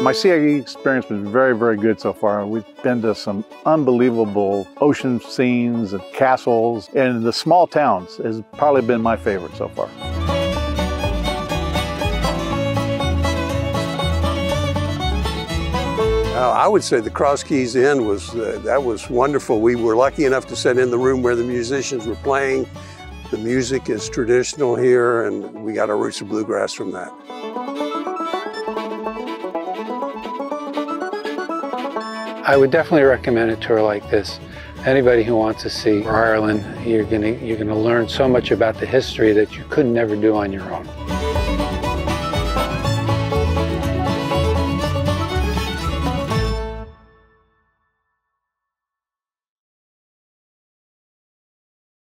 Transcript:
My CIE experience has been very, very good so far. We've been to some unbelievable ocean scenes and castles, and the small towns has probably been my favorite so far. I would say the Cross Keys Inn was uh, that was wonderful. We were lucky enough to sit in the room where the musicians were playing. The music is traditional here, and we got our roots of bluegrass from that. I would definitely recommend a tour like this. Anybody who wants to see Ireland, you're gonna you're gonna learn so much about the history that you could never do on your own.